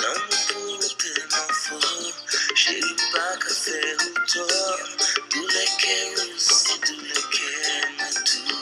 Back, I say, who talk? Do they care? Do they care? Do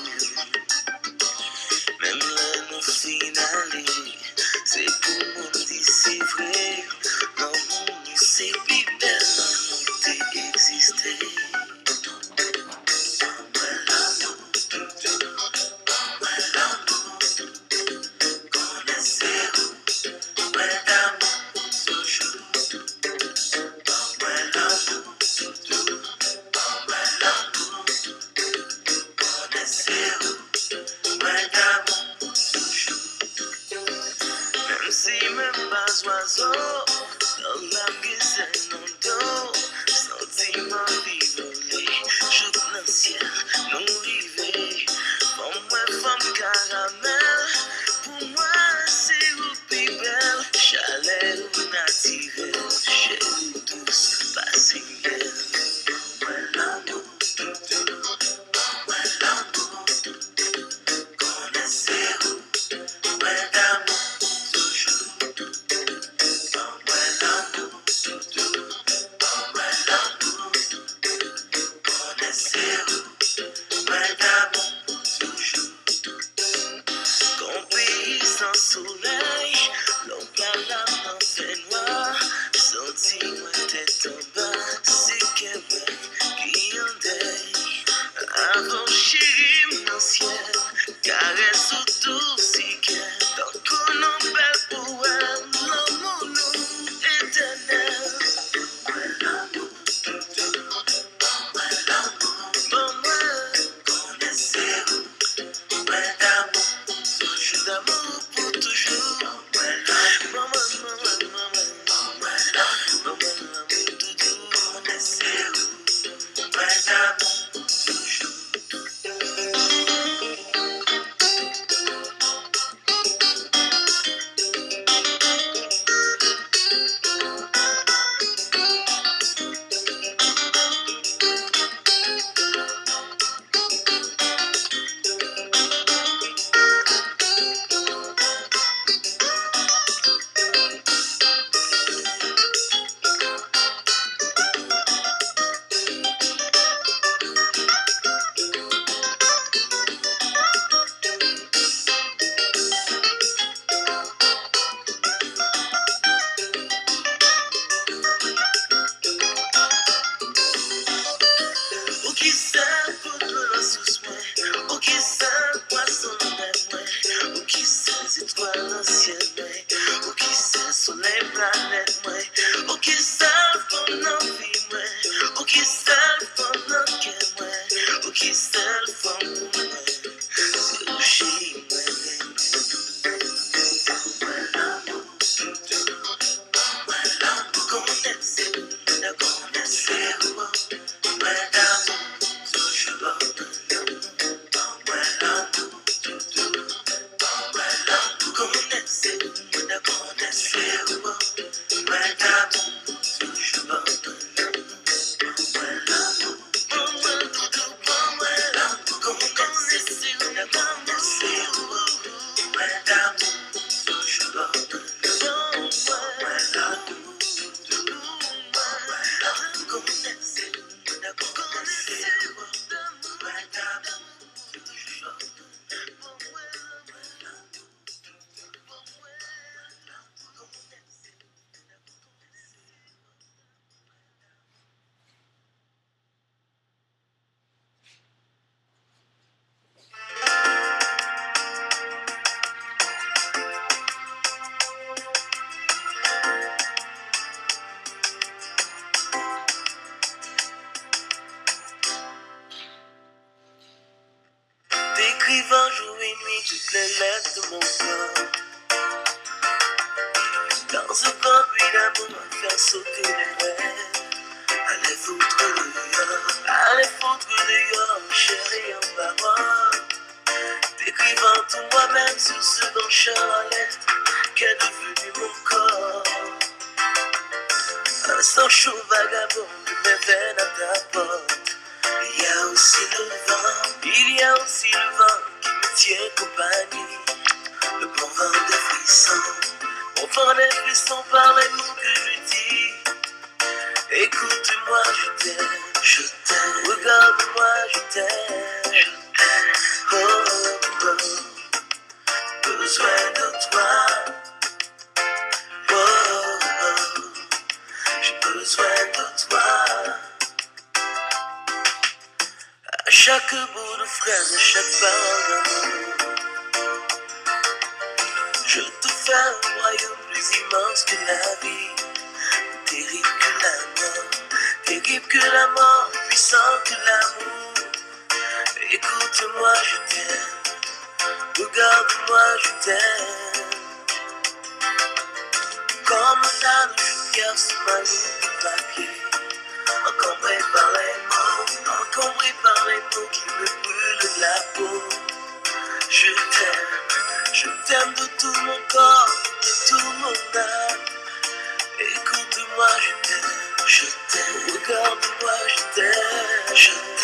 toutes les lèvres de mon corps. Dans un grand bruit d'amour à faire sauter les rêves. Allez foutre dehors, allez foutre dehors, chéri, en parole. Décrivant tout moi-même sur ce grand charlette qu'est devenu mon corps. Un sang chaud vagabond de mes veines à ta porte. Il y a aussi le vent, il y a aussi le vent. Tiens compagnie, le bon vent des frissons, bon vent des frissons par les mots que je dis. Écoute-moi, je t'aime, je t'aime, regarde-moi, je t'aime, je t'aime. Oh, oh, oh. besoin de toi. Oh, oh, oh, j'ai besoin de toi. À chaque bout de phrase, à chaque parole. Je te fais un royaume plus immense que la vie. Terrible que la mort, terrible que la mort, puissant que l'amour. Écoute-moi, je t'aime. Regarde-moi, je t'aime. Comme un âne, je ma t'aime,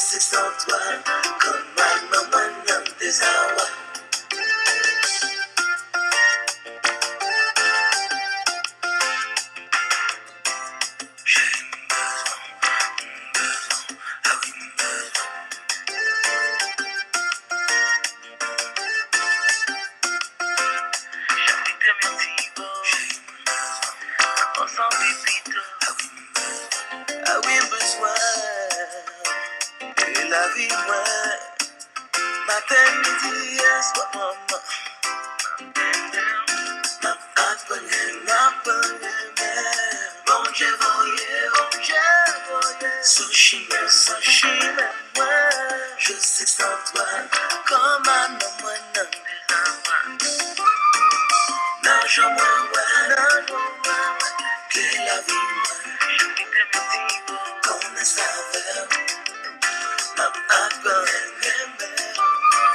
Je sais sans toi, comme ma maman n'a des Sashime. Je suis sans toi comme un homme. Ouais, que la vie, je la comme un saveur.